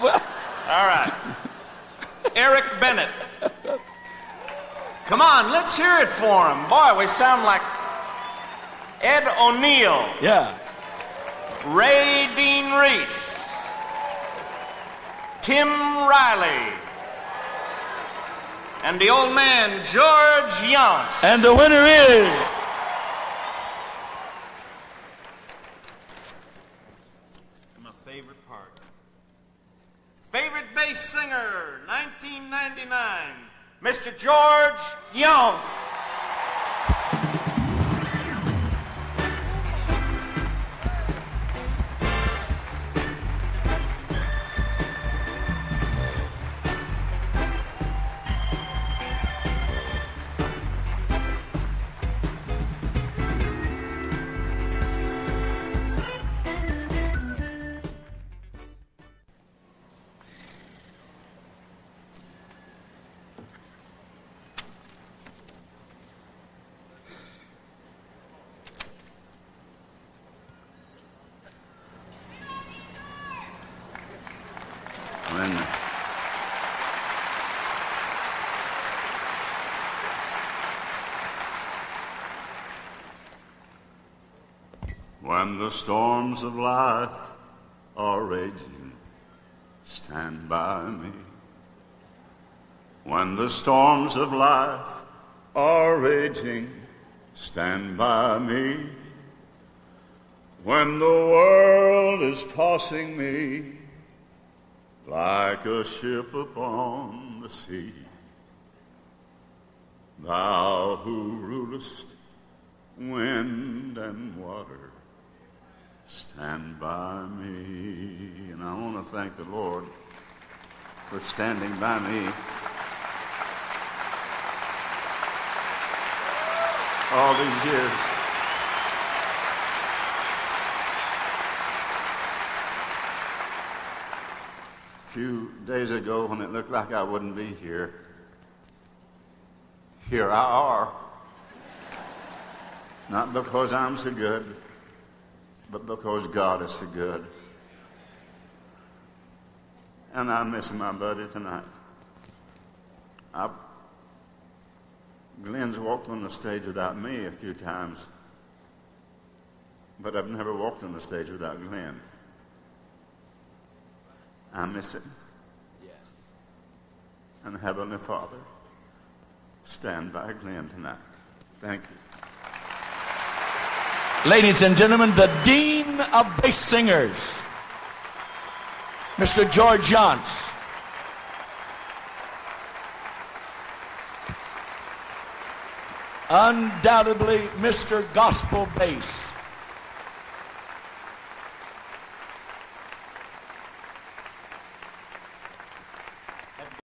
All right. Eric Bennett. Come on, let's hear it for him. Boy, we sound like Ed O'Neal, Yeah. Ray Dean Reese, Tim Riley, and the old man, George Younce. And the winner is. My favorite part. Bass singer, 1999, Mr. George Younce. When, uh, when the storms of life are raging, stand by me. When the storms of life are raging, stand by me. When the world is tossing me, like a ship upon the sea. Thou who rulest wind and water, stand by me. And I want to thank the Lord for standing by me. All these years. Few days ago, when it looked like I wouldn't be here, here I are. Not because I'm so good, but because God is so good. And I miss my buddy tonight. I, Glen's walked on the stage without me a few times, but I've never walked on the stage without Glen. I miss him. Yes. And Heavenly Father, stand by Glen tonight. Thank you. Ladies and gentlemen, the Dean of Bass Singers, Mr. George Younce. Undoubtedly, Mr. Gospel Bass.